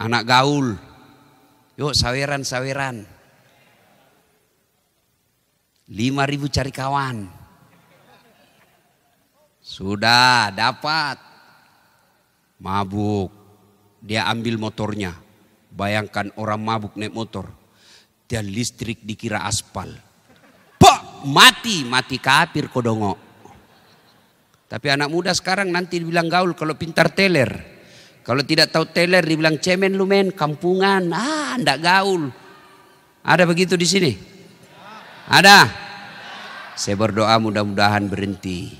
Anak gaul. Yuk saweran-saweran. Lima ribu cari kawan. Sudah dapat. Mabuk. Dia ambil motornya. Bayangkan orang mabuk naik motor. Dia listrik dikira aspal. Pak mati, mati kafir kodongo. Tapi anak muda sekarang nanti dibilang gaul kalau pintar teler. Kalau tidak tahu teler dibilang cemen lu men, kampungan. Ah, ndak gaul. Ada begitu di sini? Ada? Saya berdoa mudah-mudahan berhenti.